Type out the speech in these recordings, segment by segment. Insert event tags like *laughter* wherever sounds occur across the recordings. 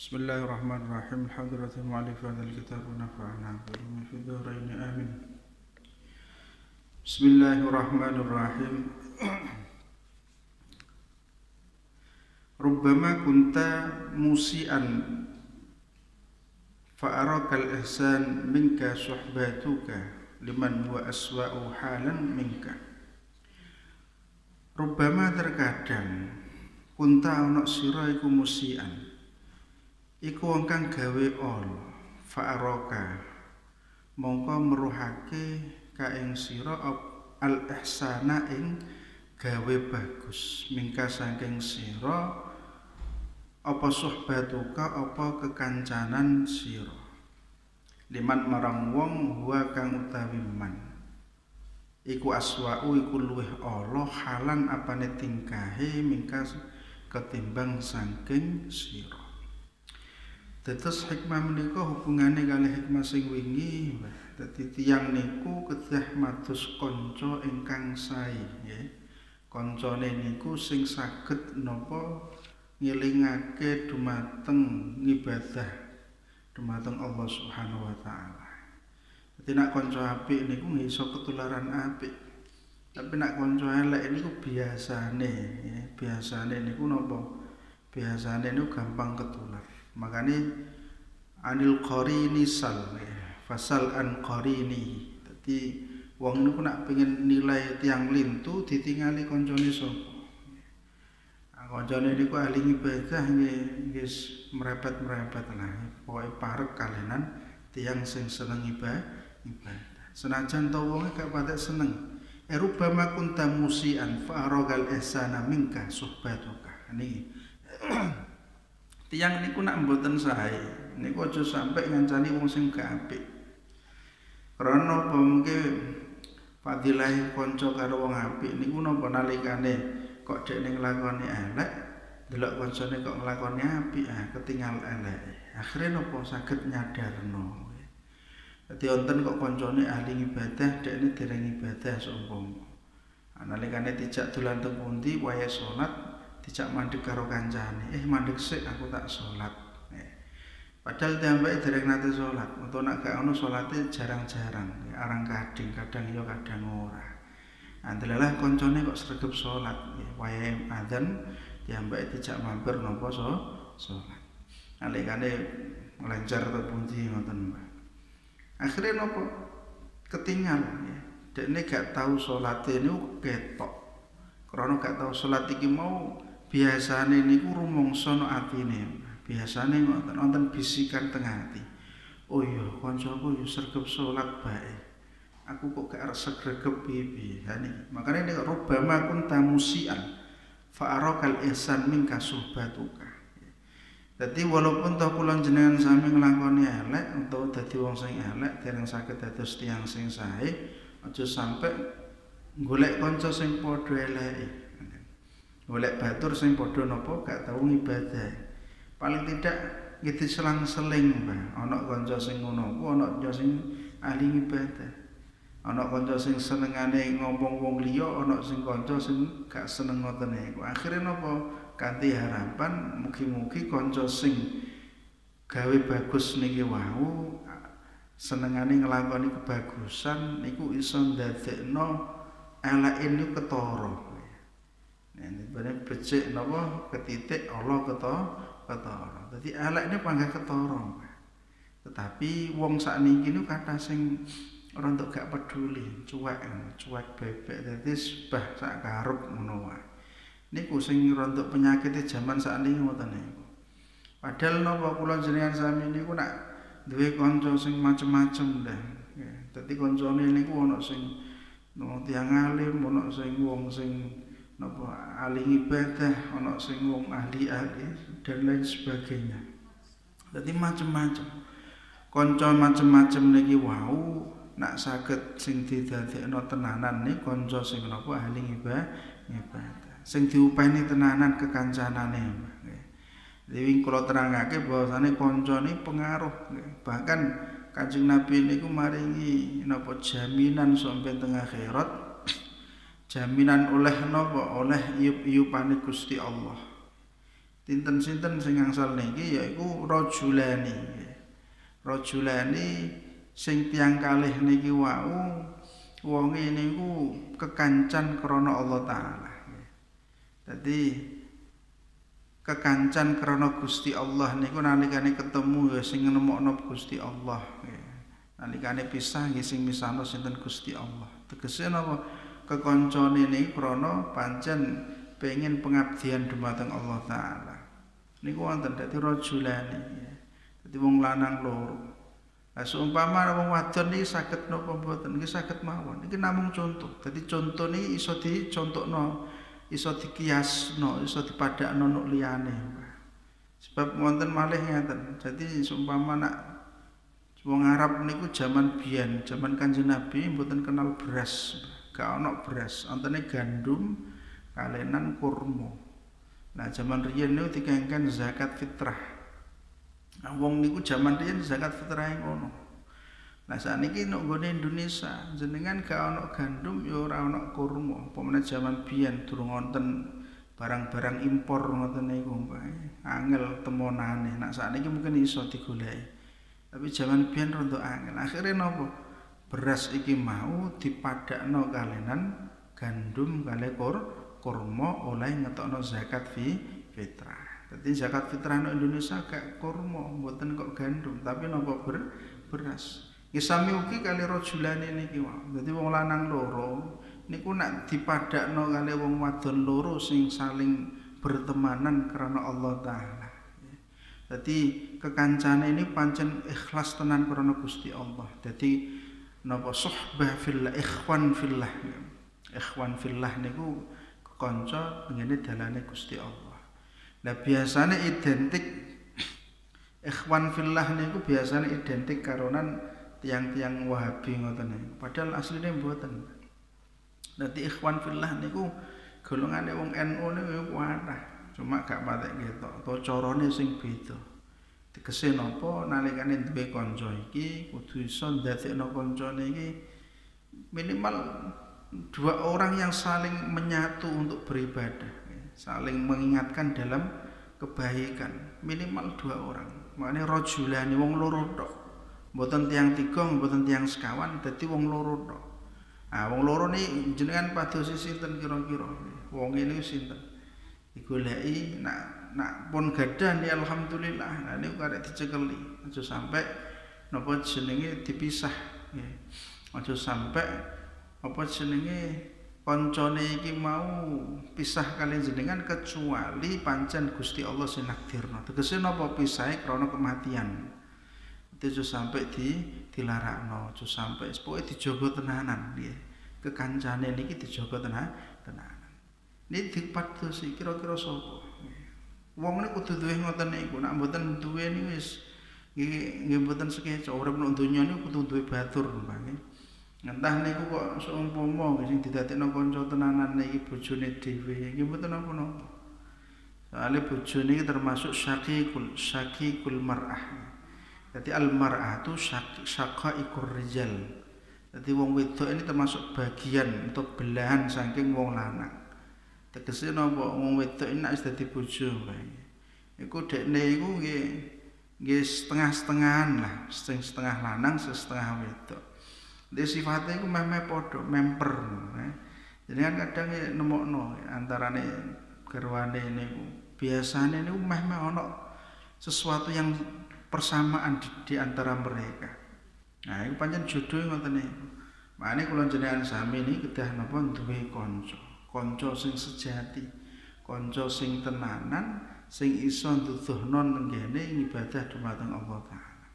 بسم الله الرحمن الرحيم حضرة المؤلف هذا الكتاب ونفعنا بعلومه في الدارين آمين بسم الله الرحمن الرحيم *clears throat* ربما كنت مسيئا فأراك الإحسان منك صحباتك لمن هو أسوأ حالا منك ربما terkadang kunta ana sira iku musian Iku wong kang gawe ol fa'araka mongko meruhake ka ing sira al ihsana ing gawe bagus. Mingka saking sira apa suhbatuka apa kekancanan sira? Liman marang wong huwa kang utawi man. Iku aswa'u iku luweh Allah halan apane tingkahe mingka ketimbang saking sira Tetes hikmah menika hubungane kali hikmah sing wingi. Dadi tiyang niku kedah matus kanca ingkang sae, nggih. Kancane niku sing saged napa ngilingake dumateng ibadah dumateng Allah Subhanahu wa taala. Dadi nek kanca apik niku iso ketularan apik. Tapi nek kanca elek niku biasane, ya, biasane niku napa? Biasane niku gampang ketular. Makanya anil qarini sal ya. fasal an qarini jadi wong niku nak pengen nilai tiang lintu ditingali koncone nah, koncone niku ahli ibadah nggih nggih merepet-merepet lah. Pokoke parek kalenan tiang sing seneng ibadah ibadah. Senajan to wonge gak patek seneng. Erubama kunta musian fa ihsana minka suhbatuka. Niki *clears throat* tiang niku nak mboten sae. Niku aja sampai ngancani wong sing gak apik. Krana apa mungkin fadilah kanca karo wong apik niku napa nalikane? Kok dek ning nglakoni elek delok kancane kok nglakoni apik ah ketinggal elek. Akhirnya napa? Saged nyadarno. Dadi wonten kok kancane ahli ibadah ini dereng ibadah sombong nalikane dijak dolan teng pundi waya salat dijak mandek karo kancane. Eh mandek sik aku tak sholat. Eh. padahal tiambake dereng nate sholat. Untuk nak gak ono sholate jarang-jarang. Ya, arang kading kadang iya kadang ora. Andelalah koncone kok sregep sholat. Ya, wayahe adzan tiambake dijak mampir napa so sholat. Alikane melancar ke pundi ngoten Mbak. Akhirnya nopo ketinggal ya. Dekne gak tahu salate niku ketok. Karena gak tahu salat iki mau biasane niku rumangsa no atine. Biasane ngoten wonten bisikan tengah ati. Oh iya kancaku yo sregep salat bae. Aku kok gak sregep piye-piye. Ha niki makane nek rubama kun tamusian fa arakal ihsan minka suhbatuka Jadi walaupun toh kula jenengan sami nglakoni elek utawa dadi wong sing elek dereng saged dados tiyang sing sae aja sampe golek kanca sing padha eleke golek batur sing padha napa gak tau ibadah. Paling tidak gitu selang-seling Mbah. Ana kanca sing ngono ana kanca sing ahli ibadah. Ana kanca sing senengane ngomong wong liya ana sing kanca sing gak seneng ngoten iku akhire napa? Kanthi harapan mugi-mugi kanca sing gawe bagus niki wau senengane nglakoni kebagusan niku iso ndadekno eleke niku ketara ini benar becik napa ketitik Allah keto ketara. Dadi elek ini panggah ketara. Tetapi wong sakniki niku kata sing rontok gak peduli, cuek, cuek bebek dadi sebah sak karep ngono wae. Niku sing rontok penyakit zaman sakniki ngoten niku. Padahal napa kula jenengan sami niku nak duwe kanca sing macem-macem dah. Dadi kancane niku ana sing tiang alim, ana sing wong sing napa ahli ibadah ana sing wong ahli-ahli dan lain sebagainya. Dadi macam-macam kanca macam-macam niki wau nak saged sing didadekno tenanan nih kanca sing napa ahli ibadah. Sing diupeni tenanan kekancanane Dewi kalau terangake bahwasane kanca ini pengaruh bahkan Kanjeng Nabi niku maringi napa jaminan sampai tengah akhirat jaminan oleh nopo oleh iup iupane Gusti Allah Sinten-sinten sing angsal niki yaiku rajulani. Rajulani sing tiang kalih niki wau wonge niku kekancan krana Allah taala. Dadi kekancan krana Gusti Allah niku nalikane ketemu ya sing nemokno Gusti Allah. Nalikane pisah nggih sing misahno sinten Gusti Allah. Tegese napa kekancane niki krana pancen pengen pengabdian dumateng Allah taala. Niku wonten dadi rajulani dadi wong lanang loro. Lah seumpama wong wadon iki saged napa mboten? Iki saged mawon. Iki namung contoh. Dadi contoh niki iso dicontokno iso dikiasno iso dipadakno nuk liyane. Sebab wonten malih ngeten dadi seumpama nak wong Arab niku jaman biyen jaman Kanjeng Nabi mboten kenal beras gak ono beras antene gandum kalenan kurma Nah zaman riyen niku dikengken zakat fitrah. Nah wong niku zaman riyen zakat fitrah yang ngono. Nah sakniki nek nggone Indonesia jenengan gak ono gandum ya ora ono kurma. Pemene zaman biyen durung wonten barang-barang impor ngoten niku Mbak. Angel temonane. Nah sakniki mungkin iso digoleki. Tapi zaman biyen rondo angel. Akhirnya nopo? Beras iki mau dipadakno kalenan gandum kale kur kurma oleh ngetokno zakat fi fitrah. Jadi zakat fitrah no Indonesia kayak kurma, mboten kok gandum, tapi nopo ber, beras. Isami uki kali rojulane niki wae. Dadi wong lanang loro niku nak dipadakno kali wong wadon loro sing saling bertemanan karena Allah taala. Jadi kekancane ini pancen ikhlas tenan karena Gusti Allah. Jadi napa suhbah fillah, ikhwan fillah. Ikhwan fillah niku kanca ngene dalane Gusti Allah. Nah biasanya identik *coughs* ikhwan fillah niku biasanya identik karonan tiang-tiang Wahabi ngoten niku. Padahal asline mboten. Dadi ikhwan fillah niku golongane wong NU niku kuatah. Cuma gak patek gitu. Atau carane sing beda. Tegese napa? Nalikane duwe kanca iki kudu iso ndadekno kancane iki minimal dua orang yang saling menyatu untuk beribadah saling mengingatkan dalam kebaikan minimal dua orang. Makanya rojulani wong loro tok. Mboten tiang tiga mboten tiang sekawan dadi wong loro tok. Ah wong loro ni jenengan padosi sinten kira-kira? Wong ini sinten? Digoleki nak nak pun gadah ni alhamdulillah nah niku karek dicekeli aja sampai napa jenenge dipisah nggih aja sampai apa jenenge koncone iki mau pisah kali jenengan kecuali pancen Gusti Allah sing nakdirno. Tegese napa pisahe krana kematian. Itu sampai di dilarakno, aja sampai pokoke dijogo tenanan nggih. Kekancane niki dijogo tenan tenanan. Ini dipadosi kira-kira sapa? Wong niku kudu duwe ngoten niku, nek mboten duwe niku wis nggih mboten sekeca urip nang donya niku kudu duwe batur, Pak. Entah niku kok seumpama sing didadekno kanca tenanan iki bojone dhewe iki mboten napa-napa. Soale bojone iki termasuk syakikul syakikul mar'ah. Jadi al mar'ah itu syaqaiqur rijal. Jadi wong wedok ini termasuk bagian atau belahan saking wong lanang. Tegese napa wong wedok nek dadi bojo kae. Iku dekne iku nggih setengah-setengahan lah, setengah lanang, setengah wedok. Dia sifatnya itu meh-meh podo, memper. Jadi kan kadang nemokno antara nih gerwane ini biasanya ini meh-meh ono sesuatu yang persamaan di, di antara mereka. Nah, itu panjang jodoh ngoten niku. Makane kula jenengan sami ini kedah napa duwe kanca. Kanca sing sejati, kanca sing tenanan, sing iso nduduhno nenggene ibadah dumateng Allah Taala.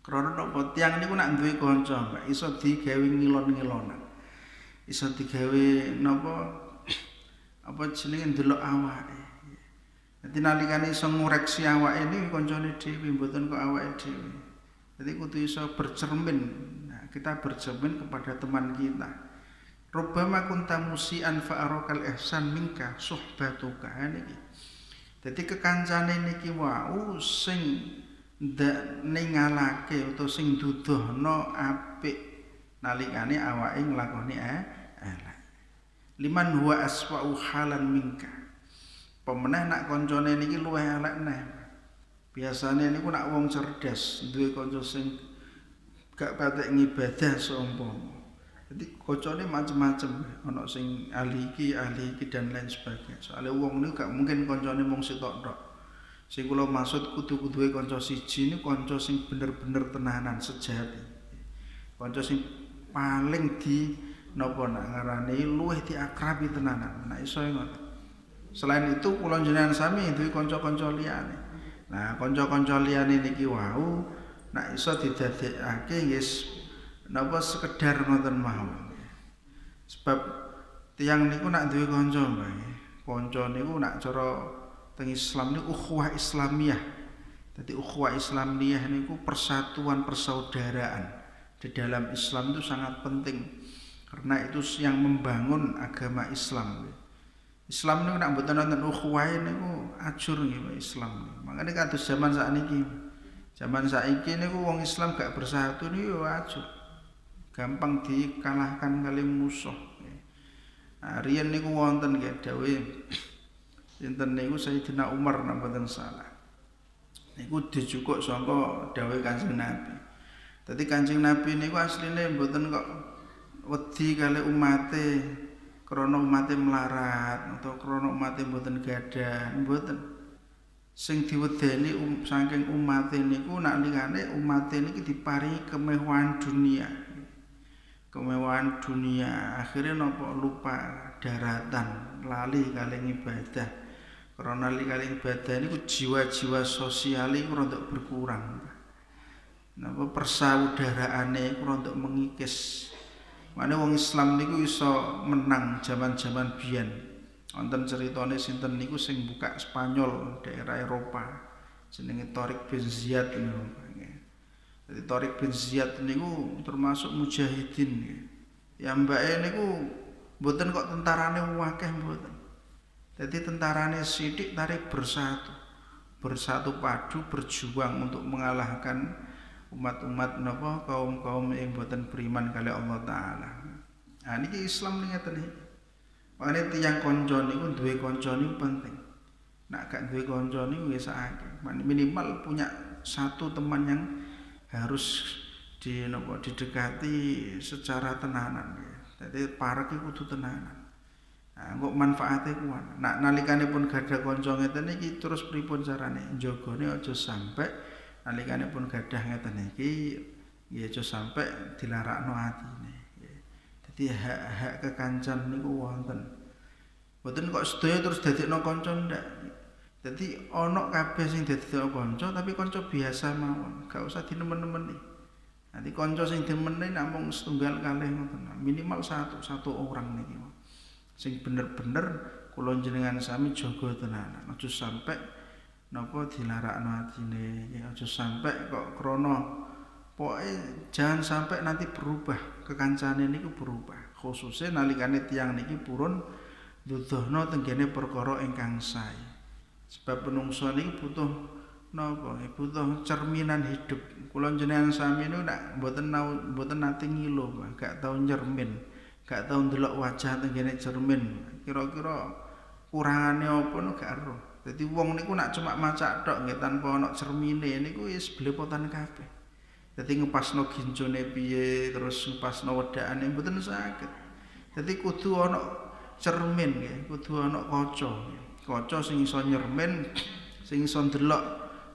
Krana napa tiyang niku nak duwe kanca, Mbak, iso digawe ngilon-ngilonan. Iso digawe napa *clears throat* apa jenenge ndelok awake. Dadi nalikane iso ngoreksi awake ini kancane dhewe mboten kok awake dhewe. Jadi kudu iso bercermin. Nah, kita bercermin kepada teman kita. Rubbama kunta musian fa'arakal ihsan minka suhbatuka niki. Dadi kekancane niki wau sing ndak ningalake utawa sing duduhno apik nalikane awake nglakoni elek. Liman huwa aswa'u halan minka. pemeneh nak koncone niki luwih elek neh biasane niku nak wong cerdas duwe kanca sing gak patek ngibadah sombong jadi kocone macem-macem ana sing ahli iki ahli iki dan lain sebagainya. Soalnya wong niku gak mungkin koncone mung sitok tok sing kula maksud kudu-kuduwe kanca siji niku kanca sing bener-bener tenanan sejati. Kanca sing paling di napa nak ngarani luwih diakrabi tenanan. Nek iso ngoten Selain itu kula jenengan sami duwe kanca-kanca liyane. Nah, kanca-kanca liyane niki wau nek iso didadekake nggih napa sekedar ngoten mawon. Sebab tiang niku nak duwe kanca mbah. Kanca niku nak cara teng Islam niku ukhuwah Islamiyah. Jadi ukhuwah Islamiyah niku persatuan persaudaraan. Di dalam Islam itu sangat penting karena itu yang membangun agama Islam. Islam niku nak mboten wonten ukhuwah niku ajur nggih Islam. Makane kados zaman sakniki. Zaman saiki niku wong Islam gak bersatu niku yo ajur. Gampang dikalahkan kali musuh. Nah, riyen niku wonten nggih dawuh sinten niku Sayyidina Umar napa mboten salah. Niku dijukuk saka dawuh Kanjeng Nabi. Dadi Kanjeng Nabi niku asline mboten kok wedi kali umate krana umate melarat atau krana umate mboten gadah mboten sing diwedeni um, saking umate niku nak lingane umate niki diparingi kemewahan dunia kemewahan dunia akhirnya nopo lupa daratan lali kali ibadah karena lali kali ibadah niku jiwa-jiwa sosial iku rontok berkurang napa persaudaraane iku rontok mengikis Mana wong Islam niku iso menang zaman-zaman biyen. Wonten ceritane sinten niku sing buka Spanyol daerah Eropa. Jenenge Torik bin Ziyad niku. Jadi Torik bin Ziyad niku termasuk mujahidin. Ya mbake niku mboten kok tentarane wakeh mboten. Jadi tentarane sidik tarik bersatu. Bersatu padu berjuang untuk mengalahkan umat-umat napa kaum-kaum yang boten beriman kali Allah taala. Nah niki Islam nih iki. Makane tiyang kanca niku duwe kanca niku penting. Nak gak duwe kanca niku wis akeh. Minimal punya satu teman yang harus di napa didekati secara tenanan. Jadi para ki kudu tenanan. Nah, kok manfaatnya kuat. Nak nalikane pun gada kanca ngeten iki terus pripun carane njogone aja sampai nalikane pun gadah ngeten iki ya aja sampai dilarakno atine dadi hak-hak kekancan niku wonten mboten kok sedaya terus dadekno kanca ndak dadi ana kabeh sing dadi kanca tapi kanca biasa mawon. Gak usah dinemen-nemeni. Nanti kanca sing dimeni namung setunggal kalih ngoten. Minimal satu satu orang niki sing bener-bener kula jenengan sami jaga tenanan. Aja sampai napa dilarakno atine. Aja sampai kok krana pokoke jangan sampai nanti berubah. Kekancane niku berubah. Khususnya nalikane tiang niki purun duduhno tenggene perkara ingkang sae sebab penungso niki butuh napa butuh cerminan hidup kula jenengan sami niku nak mboten mboten nate ngilo gak tau nyermin gak tau ndelok wajah tenggene cermin kira-kira kurangane apa no gak ero Jadi wong niku nak cuma maca tok nggih tanpa ana cermine niku wis blepotan kabeh. Dadi ngepasno gincone piye terus ngepasno wedakane mboten saged. Dadi kudu ana cermin nggih, kudu ana kaca. Kaca sing iso nyermin, sing iso ndelok,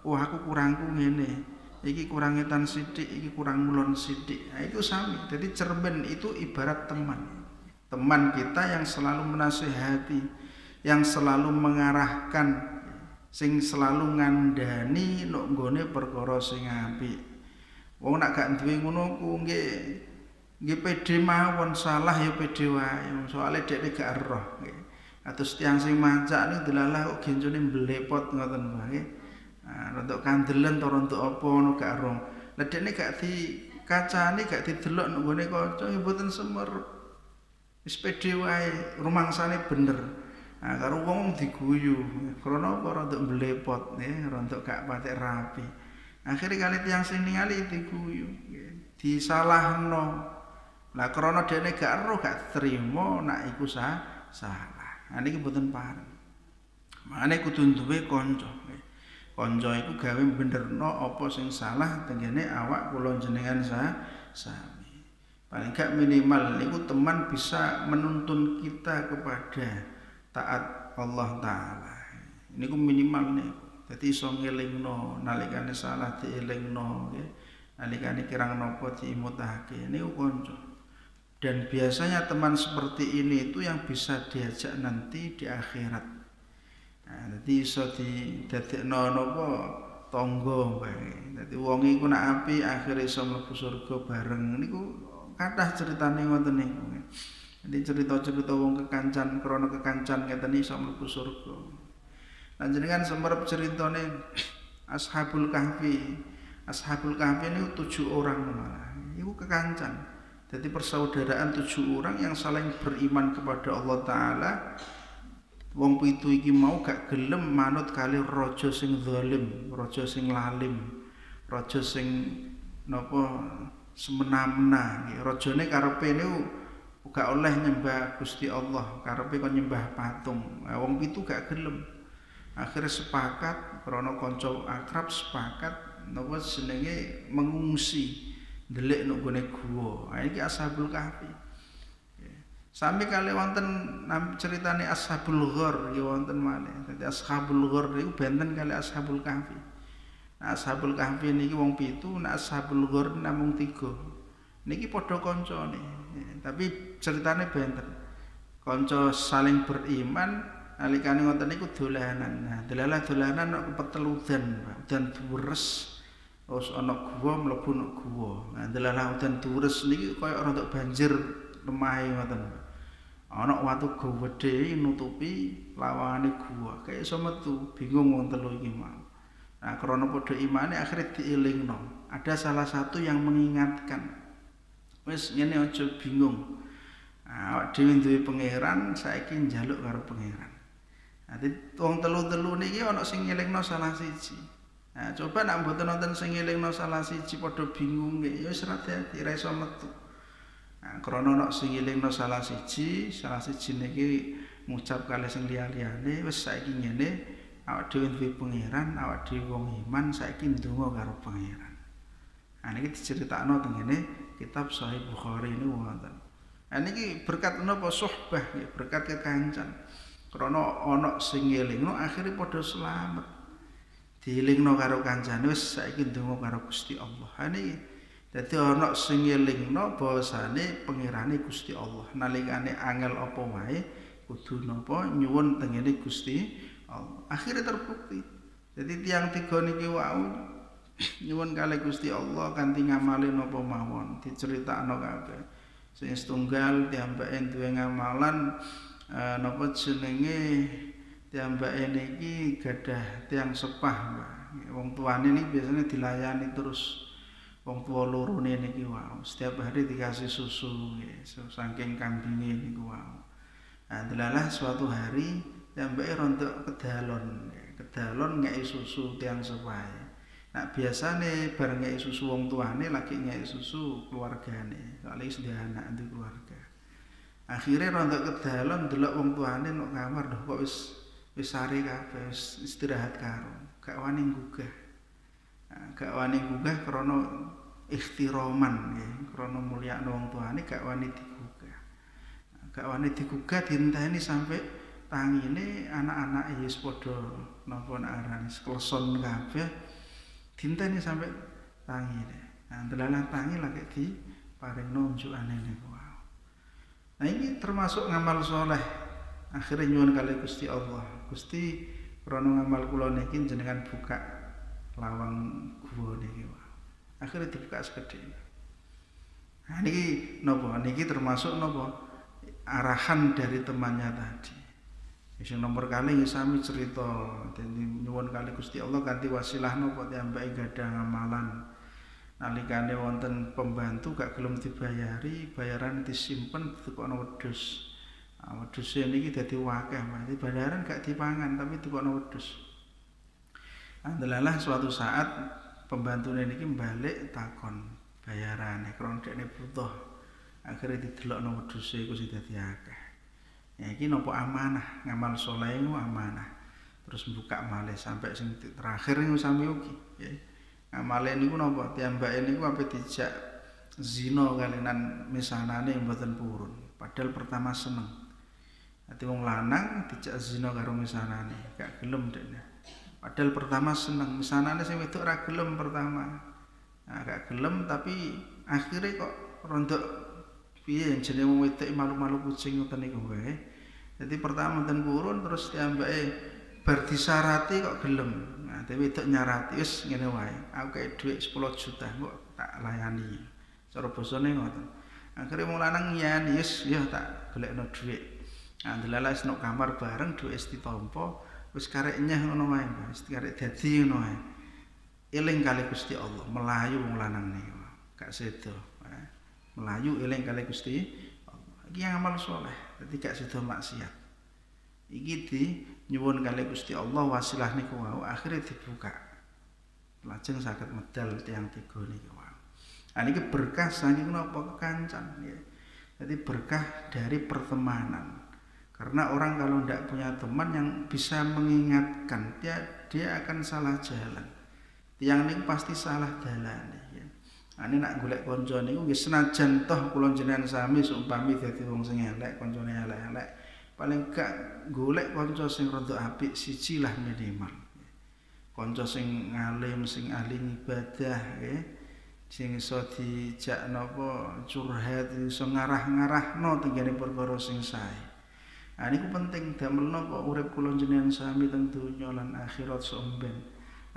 wah aku kurangku ngene. Iki kurang ngetan sithik, iki kurang mulon sithik. Nah, itu sami. Jadi cermin itu ibarat teman. Teman kita yang selalu menasehati yang selalu mengarahkan sing selalu ngandani nuk nggone perkara sing apik. Wong nak gak duwe ngono ku nggih nggih pede mawon salah ya pede wae. Soale dekne gak eroh nggih. Atus tiang sing mancak niku delalah kok gencone mblepot ngoten wae. Nah, rontok kandelen to rontok apa ngono gak eroh. Lah dekne gak di kacane gak didelok nuk nggone kanca ya mboten semer. Wis pede wae, rumangsane bener. Nah, karo wong diguyu, krana apa rontok mblepot ya, rontok gak patek rapi. Akhirnya kali tiang sing ningali diguyu, disalahno. Lah krana dene gak ero gak terima nak iku sah salah. Nah niki mboten pareng. Makane kudu duwe kanca. Kanca iku gawe benerno apa sing salah tengene awak kula jenengan sa sami. Paling gak minimal niku teman bisa menuntun kita kepada taat Allah taala. Niku minimal nih. Dadi iso ngelingno nalikane salah dielingno nggih. Nalikane kirang napa diimutake niku kanca. Dan biasanya teman seperti ini itu yang bisa diajak nanti di akhirat. Nah, dadi iso didadekno napa tangga bae. Dadi wong iku nak api akhire iso mlebu surga bareng niku kathah critane ngoten niku. Jadi cerita-cerita wong kekancan krana kekancan ngeten iso mlebu surga. Lan jenengan semerep ceritane Ashabul Kahfi. Ashabul Kahfi ini tujuh orang malah. Iku kekancan. Jadi persaudaraan tujuh orang yang saling beriman kepada Allah Ta'ala wong pitu iki mau gak gelem manut kali raja sing zalim, raja sing lalim, raja sing napa semena-mena. Rajane karepe niku gak oleh nyembah Gusti Allah, karepe kon nyembah patung. Nah, wong pitu gak gelem. Akhirnya sepakat krana kanca akrab sepakat napa jenenge mengungsi ndelik nek gone guwa. Ha iki ashabul kahfi. Sami kali wonten ceritane Ashabul Ghor ya wonten malih. Dadi Ashabul Ghor niku benten kali Ashabul Kahfi. Nah, Ashabul Kahfi niki wong pitu, nah Ashabul Ghor namung tiga. Niki padha kancane. Tapi ceritane benten. Kanca saling beriman nalikane ngoten niku dolanan. Nah, delalah dolanan nek peteludan, udan deres. Terus ana guwa mlebu nek guwa. Nah, delalah udan deres niki kaya rada banjir lemah ngoten. Ana watu gedhe nutupi lawangane gua. Kayak iso metu bingung wong telu iki mau nah krana padha imane akhire dielingno. Ada salah satu yang mengingatkan. Wis ngene aja bingung. Nah, awak dhewe duwe pangeran saiki njaluk karo pangeran. Nanti wong telu-telu niki ana sing ngelingno salah siji. Nah, coba nak mboten wonten sing ngelingno salah siji padha bingung nggih ya wis hati-hati ra iso metu. Nah, krana nek sing ngelingno salah siji, salah siji niki ngucap kali sing liya-liyane wis saiki ngene awak dhewe duwe pangeran, awak dhewe wong iman saiki ndonga karo pangeran. Nah niki diceritakno teng ngene kitab Sahih Bukhari ini wonten. Nah niki berkat napa sohbah berkat kekancan. Krana ana sing ngelingno akhire padha selamat. Dielingno karo kancane wis saiki ndonga karo Gusti Allah. Niki Dadi ana sing ngelingno bahwasane pangerane Gusti Allah. Nalikane angel apa wae kudu napa nyuwun tengene Gusti Allah. Akhire terbukti. Jadi tiang tiga niki wau *coughs* nyuwun kali Gusti Allah kanthi ngamali napa mawon diceritakno kabeh. Sing setunggal tiambake duwe ngamalan uh, napa jenenge tiambake niki gadah tiang sepah, Mbak. Wong tuane niki biasanya dilayani terus. Wong tua loro niki wow setiap hari dikasih susu ya saking kambingnya niki wow nah delalah suatu hari sampai rontok kedalon kedalon ngei susu tiang sepai nah biasanya bareng ngei susu wong tuane lagi ngei susu keluargane. Soalnya sudah anak itu keluarga. Akhirnya rontok kedalon delok wong tuane nok kamar doh kok wis wis sari kabeh istirahat karo. Gak wani gugah nah, gak wani gugah krana ikhtiraman nggih krana mulyakno wong tuane gak wani digugah. Gak wani digugah dienteni sampai tangine anak-anak wis padha napa arane kleson kabeh dinteni sampai tangine. Nah delalah tangi lagi di paring nunjukane niku nah ini termasuk ngamal soleh akhirnya nyuwun kali Gusti Allah. Gusti krana ngamal kula niki jenengan buka lawang gua niki akhirnya dibuka segede nah niki nopo niki termasuk nopo arahan dari temannya tadi. Yang nomor kali sami cerita. Dan nyuwun kali Gusti Allah ganti wasilah nopo tiambake gadah ngamalan. Nalikane wonten pembantu gak gelem dibayari bayaran disimpen dikono wedhus wedhus niki dadi wakeh berarti bayaran gak dipangan tapi dikono wedhus. Andalalah suatu saat pembantune niki balik takon bayarane krana dekne butuh. Akhirnya didelokno wedhuse iku sing dadi akeh. Ya iki napa amanah? Ngamal saleh iku amanah. Terus buka malih sampai sing terakhir niku sami ugi nggih amale niku napa tiyambake niku ape dijak zina kalinan misanane mboten purun. Padahal pertama seneng Ati wong lanang dijak zina karo misanane gak gelem dekne. Padahal pertama seneng misanane sing wedok ora gelem pertama. Nah, gak gelem tapi akhirnya kok rondok piye jenenge wong wedok malu-malu kucing ngoten niku wae. Jadi pertama mboten purun terus tiyambake bar disarati kok gelem. Nah tapi itu nyarati wis ngene wae. Aku kayak duit 10 juta kok tak layani. Cara basane ngoten. Akhirnya mau lanang ngiyani wis ya tak golekno duit nah delala kamar bareng duit wis ditampa wis karek nyah ngono wae wis karek dadi ngono wae. Eling kali Gusti Allah melayu wong lanang niku gak sedo melayu eling kali Gusti Allah. Iki amal soleh dadi gak sedo maksiat. Iki di nyuwun kali Gusti Allah wasilah niku wau akhirnya dibuka. Lajeng saged medal tiang tiga niku wau. Nah niki berkah saking napa kekancan ya jadi berkah dari pertemanan karena orang kalau tidak punya teman yang bisa mengingatkan dia dia akan salah jalan. Tiang niku pasti salah jalan ya ini nak golek konco niku nggih senajan toh kula jenengan sami seumpami dadi wong sing elek koncone elek-elek. Paling gak golek kanca sing rada apik siji lah minimal. Kanca sing ngalim sing ahli ibadah ya sing iso dijak napa curhat iso ngarah-ngarahno tenggene perkara sing sae nah niku penting damel napa urip kula jenengan sami teng donya lan akhirat somben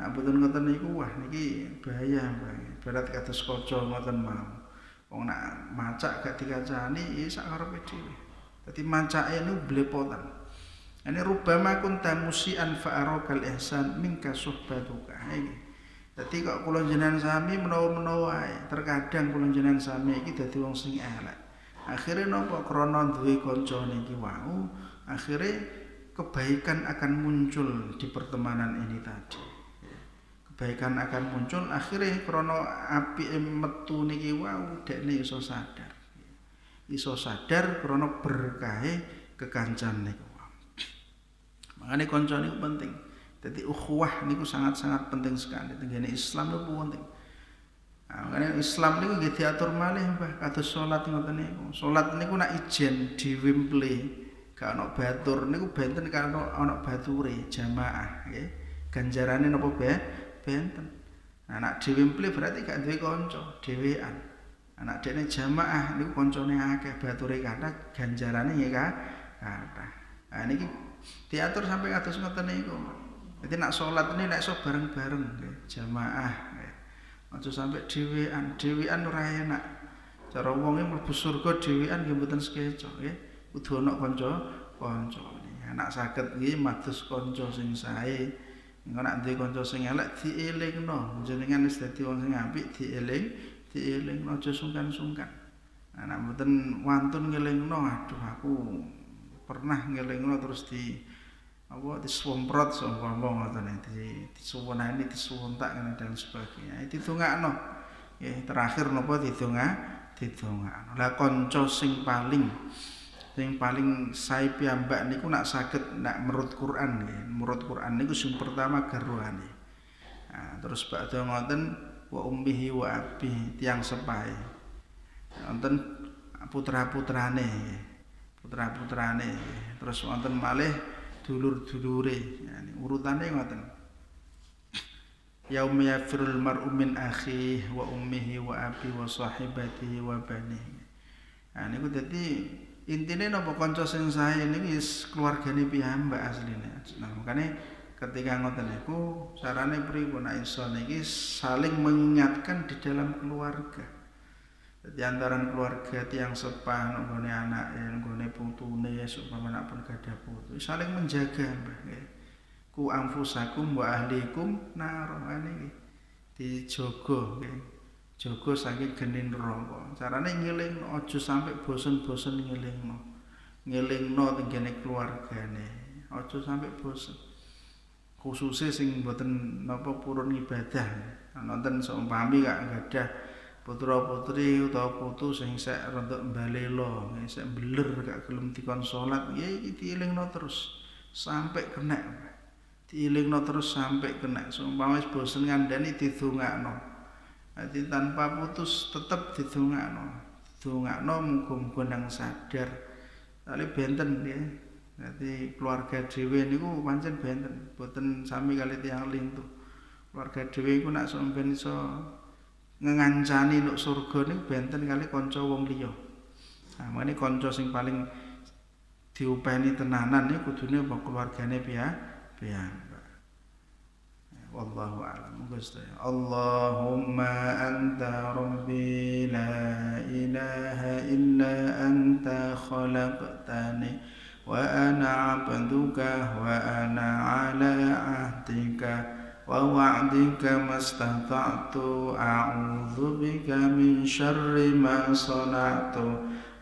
nah boten ngoten niku wah niki bahaya Mbak berat kados kaca ngoten mau wong nak macak gak dikacani ya sak karepe dhewe Jadi mancake ini belepotan. Ini rubama kunta musian fa'arokal ihsan minka suhbatuka. Ini. Jadi kok kula jenengan sami menawa-menawa terkadang kula jenengan sami iki dadi wong sing elek. Akhire napa krana duwe kanca niki wau, akhire kebaikan akan muncul di pertemanan ini tadi. Kebaikan akan muncul akhire krana apike metu niki wau dekne iso sadar iso sadar krana berkahe kekancan niku. Makane kanca niku penting. Jadi ukhuwah niku sangat-sangat penting sekali. Tenggene Islam niku penting. Makanya Islam niku nggih diatur malih Mbah kados salat ngoten niku. Salat niku nak ijen diwimple gak ana batur niku benten karo ana bature jamaah nggih. Ganjarane napa be? Benten. Nah, nak diwimple berarti gak duwe kanca, dhewean. anak dene jamaah niku koncone akeh bature kathah ganjarane nggih kathah. Nah niki diatur sampai kados ngoten niku. Dadi nak salat ini nek iso bareng-bareng nggih jamaah. Aja sampai dhewean, dhewean ora enak. Cara wong e mlebu surga dhewean nggih mboten sekeca nggih. Kudu ana kanca kanca. Anak saged nggih mados kanca sing sae. Engko nek duwe kanca sing elek dielingno, jenengan wis dadi wong sing apik dieling, dieling aja sungkan-sungkan. Nah, nek mboten wantun ngelingno, aduh aku pernah ngelingno terus di apa diswemprot seumpama ngoten di disuwunani disuwuntak ngene dan sebagainya. Itu ditungakno. Ya, terakhir napa ditungak ditungakno. Lah kanca sing paling sing paling sae piyambak niku nak saged nak menurut Quran nggih. Menurut Quran niku sing pertama garwane. Nah, terus badhe ngoten wa ummihi wa abi tiang sepai wonten putra-putrane putra-putrane terus wonten malih dulur-dulure yani urutane ngoten. Yaum yafirul mar'u min akhi wa ummihi wa abi wa sahibatihi wa banihi. Nah niku dadi intine napa kanca sing sae niki wis keluargane piyambak asline. Nah makane ketika ngoten niku carane pripun nek iso niki saling mengingatkan di dalam keluarga. Jadi antara keluarga tiang sepah nggone anak nggone putune supaya anak pun gadah putu saling menjaga Mbah. Ku anfusakum wa ahlikum nar niki dijogo nggih. Jogo saking geni neraka. Carane ngeling aja sampai bosen-bosen ngelingno. Ngelingno tenggene keluargane. Aja sampai bosen. khususnya sing mboten napa purun ibadah nonton seumpami gak gadah putra putri utawa putu sing sek rontok mbalelo sek beler gak gelem dikon salat ya iki dielingno terus sampai kena diilingno terus sampai kena sumpah wis bosen ngandani didongakno. Jadi tanpa putus tetap didongakno. Didongakno muga-muga nang sadar. Kali benten ya. Jadi keluarga dhewe niku pancen benten boten sami kali tiang lintu keluarga dhewe iku nak sampeyan iso ngengancani nuk surga niku benten kali kanca wong liya. Nah mene kanca sing paling diupeni tenanan niku kudune keluargane piye piyambak wallahu a'lam. Allahumma anta rabbi la ilaha illa anta khalaqtani 'abduka wa ana 'ala 'ahdika ووعدك ما استطعت. أعوذ بك من شر ما صنعت.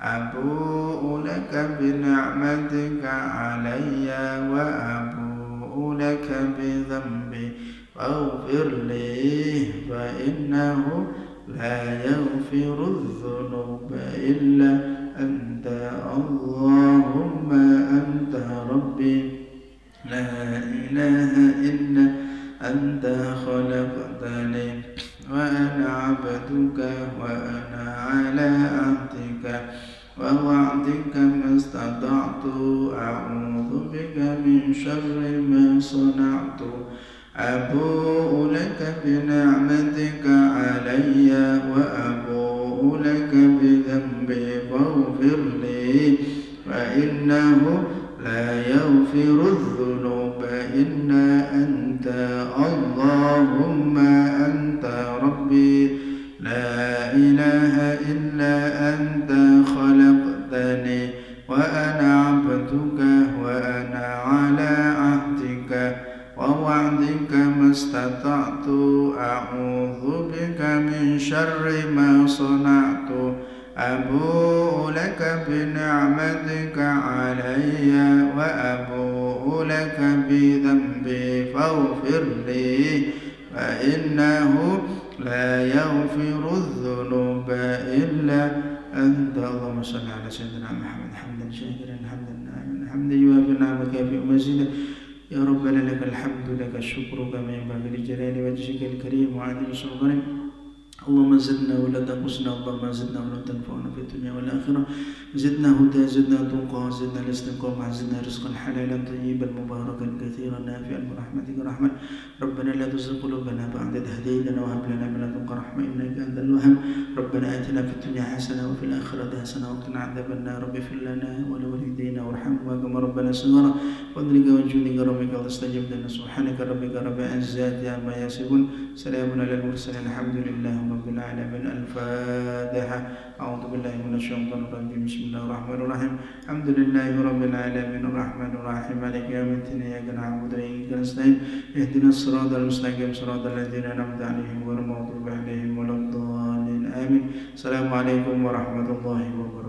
أبوء لك بنعمتك علي وأبوء لك بذنبي. فاغفر لي فإنه لا يغفر الذنوب إلا أنت. اللهم أنت ربي. لا إله إلا أنت خلقتني وأنا عبدك وأنا على عهدك ووعدك ما استطعت. أعوذ بك من شر ما صنعت. أبوء لك بنعمتك علي وأبوء لك بذنبي فاغفر لي فإنه لا يغفر الذنوب. إلا أنت اللهم أنت الحمد لك الشكر كما ينبغي لجلال وجهك الكريم وعظيم سلطانك. اللهم زدنا ولا تنقصنا اللهم زدنا ولا تنفعنا في الدنيا والآخرة. زدنا هدى زدنا تقى زدنا الاستقامة زدنا رزقا حلالا طيبا مباركا كثيرا نافعا برحمتك رحمة. ربنا لا تزغ قلوبنا بعد إذ هديتنا وهب لنا من لدنك رحمة إنك أنت الوهاب. ربنا آتنا في الدنيا حسنة وفي الآخرة حسنة وقنا عذاب النار. رب اغفر لنا ولوالدينا وارحمهما كما ربنا صغارا. فضلك وجودك ربك واستجب لنا. سبحانك ربك رب العزة عما يصفون. سلام على المرسلين. الحمد لله رب العالمين الفاتحة أعوذ بالله من الشيطان الرجيم. بسم الله الرحمن الرحيم. الحمد لله رب العالمين. الرحمن الرحيم. مالك يوم الدين. إياك نعبد وإياك نستعين. اهدنا الصراط المستقيم. صراط الذين أنعمت عليهم غير المغضوب عليهم ولا الضالين. آمين. السلام عليكم ورحمة الله وبركاته.